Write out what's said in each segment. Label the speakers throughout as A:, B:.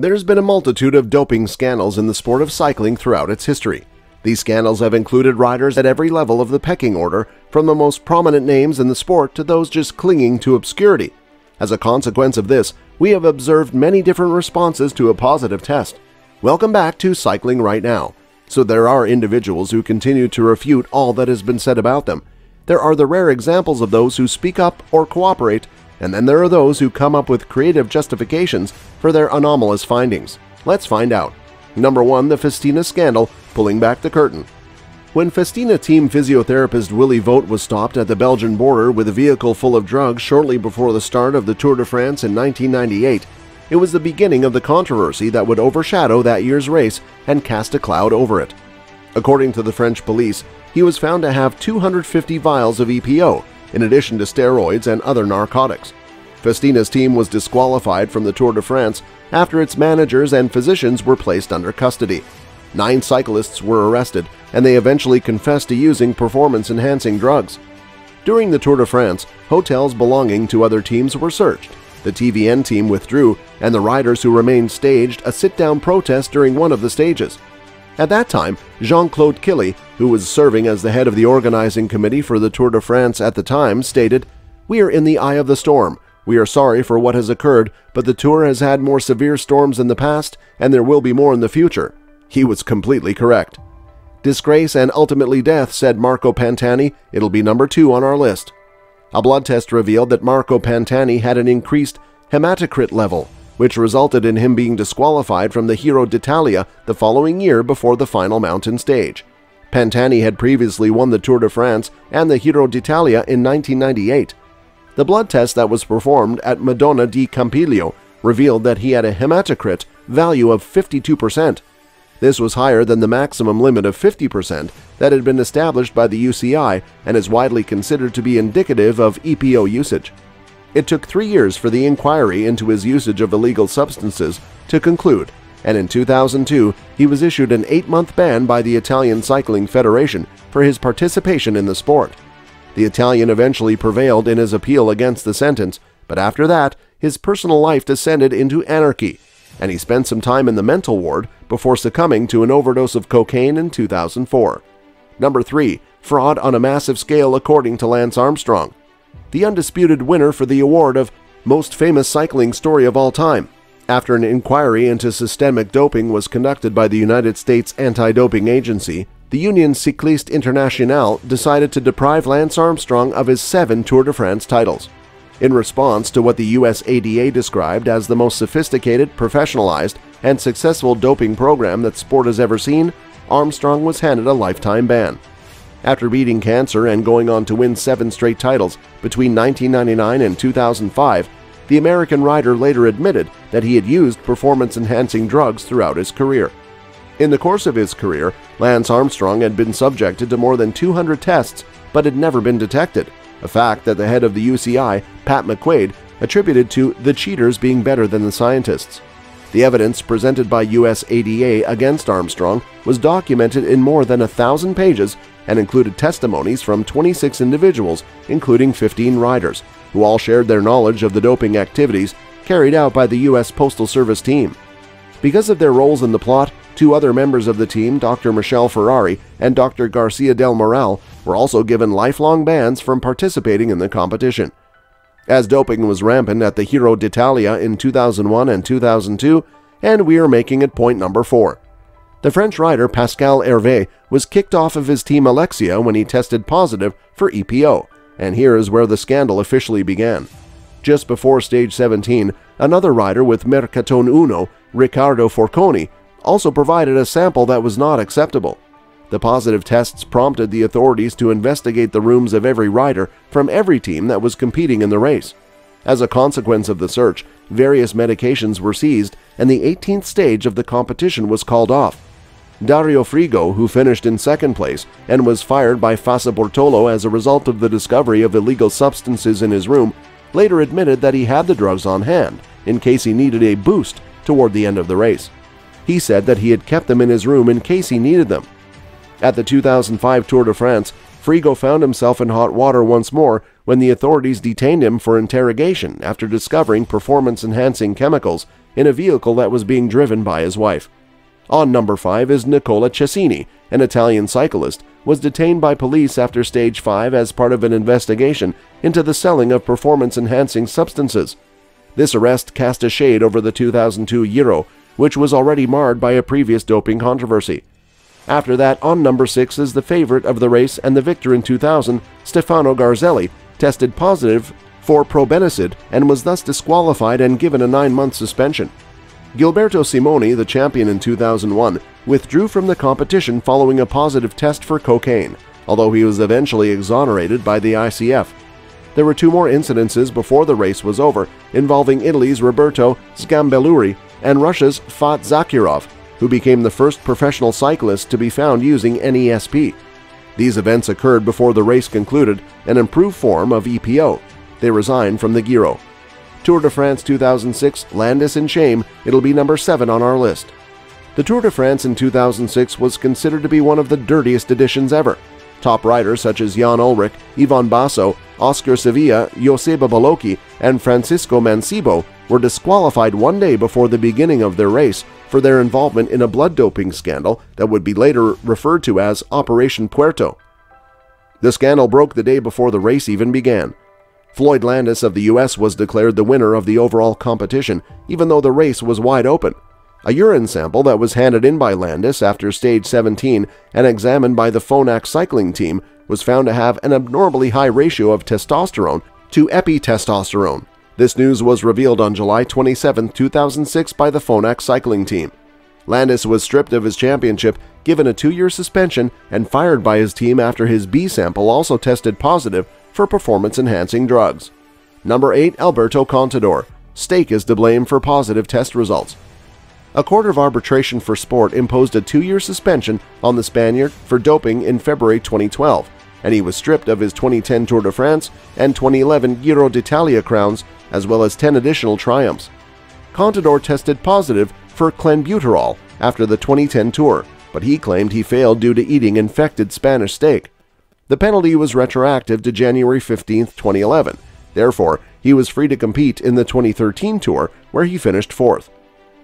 A: There's been a multitude of doping scandals in the sport of cycling throughout its history. These scandals have included riders at every level of the pecking order, from the most prominent names in the sport to those just clinging to obscurity. As a consequence of this, we have observed many different responses to a positive test. Welcome back to Cycling Right Now. So there are individuals who continue to refute all that has been said about them. There are the rare examples of those who speak up or cooperate and then there are those who come up with creative justifications for their anomalous findings. Let's find out. Number 1. The Festina Scandal Pulling Back the Curtain When Festina team physiotherapist Willy Voet was stopped at the Belgian border with a vehicle full of drugs shortly before the start of the Tour de France in 1998, it was the beginning of the controversy that would overshadow that year's race and cast a cloud over it. According to the French police, he was found to have 250 vials of EPO, in addition to steroids and other narcotics. Festina's team was disqualified from the Tour de France after its managers and physicians were placed under custody. Nine cyclists were arrested, and they eventually confessed to using performance-enhancing drugs. During the Tour de France, hotels belonging to other teams were searched. The TVM team withdrew, and the riders who remained staged a sit-down protest during one of the stages. At that time, Jean-Claude Killy, who was serving as the head of the organizing committee for the Tour de France at the time, stated, We are in the eye of the storm. We are sorry for what has occurred, but the Tour has had more severe storms in the past, and there will be more in the future. He was completely correct. Disgrace and ultimately death, said Marco Pantani. It'll be number two on our list. A blood test revealed that Marco Pantani had an increased hematocrit level, which resulted in him being disqualified from the Giro d'Italia the following year before the final mountain stage. Pantani had previously won the Tour de France and the Giro d'Italia in 1998. The blood test that was performed at Madonna di Campiglio revealed that he had a hematocrit value of 52%. This was higher than the maximum limit of 50% that had been established by the UCI and is widely considered to be indicative of EPO usage. It took three years for the inquiry into his usage of illegal substances to conclude, and in 2002 he was issued an eight-month ban by the Italian Cycling Federation for his participation in the sport. The Italian eventually prevailed in his appeal against the sentence, but after that, his personal life descended into anarchy, and he spent some time in the mental ward before succumbing to an overdose of cocaine in 2004. Number 3. Fraud on a massive scale according to Lance Armstrong the undisputed winner for the award of Most Famous Cycling Story of All Time, after an inquiry into systemic doping was conducted by the United States Anti-Doping Agency, the Union Cycliste Internationale decided to deprive Lance Armstrong of his seven Tour de France titles. In response to what the USADA described as the most sophisticated, professionalized, and successful doping program that sport has ever seen, Armstrong was handed a lifetime ban. After beating cancer and going on to win seven straight titles between 1999 and 2005, the American rider later admitted that he had used performance-enhancing drugs throughout his career. In the course of his career, Lance Armstrong had been subjected to more than 200 tests but had never been detected, a fact that the head of the UCI, Pat McQuaid, attributed to the cheaters being better than the scientists. The evidence presented by USADA against Armstrong was documented in more than a thousand pages and included testimonies from 26 individuals, including 15 riders, who all shared their knowledge of the doping activities carried out by the U.S. Postal Service team. Because of their roles in the plot, two other members of the team, Dr. Michelle Ferrari and Dr. Garcia del Moral, were also given lifelong bans from participating in the competition. As doping was rampant at the Giro d'Italia in 2001 and 2002, and we are making it point number 4. The French rider Pascal Hervé was kicked off of his team Alexia when he tested positive for EPO, and here is where the scandal officially began. Just before stage 17, another rider with Mercatone Uno, Riccardo Forconi, also provided a sample that was not acceptable. The positive tests prompted the authorities to investigate the rooms of every rider from every team that was competing in the race. As a consequence of the search, various medications were seized and the 18th stage of the competition was called off. Dario Frigo, who finished in second place and was fired by Fassa Bortolo as a result of the discovery of illegal substances in his room, later admitted that he had the drugs on hand in case he needed a boost toward the end of the race. He said that he had kept them in his room in case he needed them. At the 2005 Tour de France, Frigo found himself in hot water once more when the authorities detained him for interrogation after discovering performance-enhancing chemicals in a vehicle that was being driven by his wife. On number 5 is Nicola Cecchini, an Italian cyclist, was detained by police after stage 5 as part of an investigation into the selling of performance-enhancing substances. This arrest cast a shade over the 2002 Giro, which was already marred by a previous doping controversy. After that, on number 6 is the favorite of the race and the victor in 2000, Stefano Garzelli, tested positive for probenecid and was thus disqualified and given a nine-month suspension. Gilberto Simoni, the champion in 2001, withdrew from the competition following a positive test for cocaine, although he was eventually exonerated by the ICF. There were two more incidences before the race was over, involving Italy's Roberto Sgambelluri and Russia's Faat Zakirov, who became the first professional cyclist to be found using NESP. These events occurred before the race concluded, an improved form of EPO. They resigned from the Giro. Tour de France 2006, Landis in shame, it'll be number 7 on our list. The Tour de France in 2006 was considered to be one of the dirtiest editions ever. Top riders such as Jan Ullrich, Ivan Basso, Oscar Sevilla, Joseba Beloki, and Francisco Mancebo were disqualified one day before the beginning of their race for their involvement in a blood doping scandal that would be later referred to as Operation Puerto. The scandal broke the day before the race even began. Floyd Landis of the U.S. was declared the winner of the overall competition, even though the race was wide open. A urine sample that was handed in by Landis after stage 17 and examined by the Phonak cycling team was found to have an abnormally high ratio of testosterone to epitestosterone. This news was revealed on July 27, 2006 by the Phonak cycling team. Landis was stripped of his championship, given a two-year suspension, and fired by his team after his B sample also tested positive for performance-enhancing drugs. Number 8. Alberto Contador. Steak is to blame for positive test results. A court of arbitration for sport imposed a two-year suspension on the Spaniard for doping in February 2012, and he was stripped of his 2010 Tour de France and 2011 Giro d'Italia crowns, as well as 10 additional triumphs. Contador tested positive for clenbuterol after the 2010 Tour, but he claimed he failed due to eating infected Spanish steak. The penalty was retroactive to January 15, 2011. Therefore, he was free to compete in the 2013 Tour, where he finished fourth.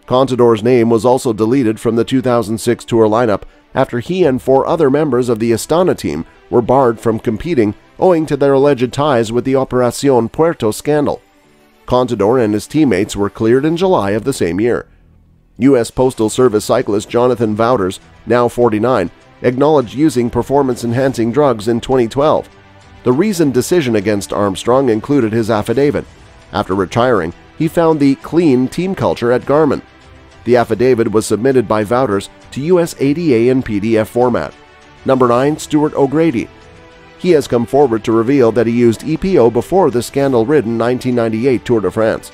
A: Contador's name was also deleted from the 2006 Tour lineup after he and four other members of the Astana team were barred from competing owing to their alleged ties with the Operacion Puerto scandal. Contador and his teammates were cleared in July of the same year. U.S. Postal Service cyclist Jonathan Vaughters, now 49, acknowledged using performance-enhancing drugs in 2012. The reasoned decision against Armstrong included his affidavit. After retiring, he found the clean team culture at Garmin. The affidavit was submitted by Vaughters to US ADA in PDF format. Number 9. Stuart O'Grady He has come forward to reveal that he used EPO before the scandal-ridden 1998 Tour de France.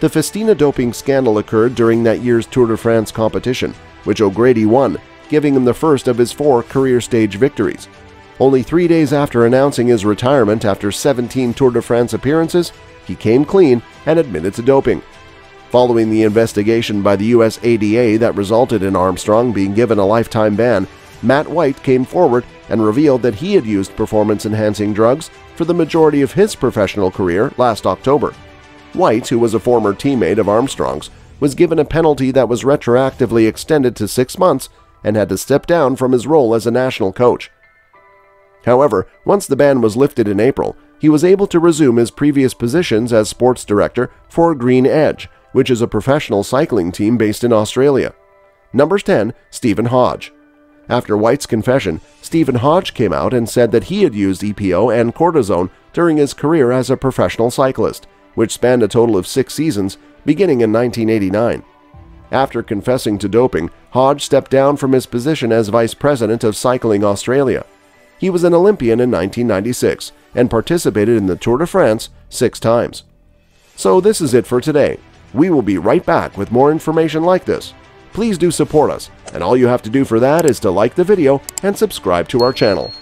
A: The Festina doping scandal occurred during that year's Tour de France competition, which O'Grady won, giving him the first of his four career stage victories. Only three days after announcing his retirement after 17 Tour de France appearances, he came clean and admitted to doping. Following the investigation by the US ADA that resulted in Armstrong being given a lifetime ban, Matt White came forward and revealed that he had used performance-enhancing drugs for the majority of his professional career last October. White, who was a former teammate of Armstrong's, was given a penalty that was retroactively extended to six months and had to step down from his role as a national coach. However, once the ban was lifted in April, he was able to resume his previous positions as sports director for Green Edge, which is a professional cycling team based in Australia. Numbers 10. Stephen Hodge After White's confession, Stephen Hodge came out and said that he had used EPO and cortisone during his career as a professional cyclist, which spanned a total of six seasons, beginning in 1989. After confessing to doping, Hodge stepped down from his position as vice president of Cycling Australia. He was an Olympian in 1996 and participated in the Tour de France six times. So this is it for today. We will be right back with more information like this. Please do support us, and all you have to do for that is to like the video and subscribe to our channel.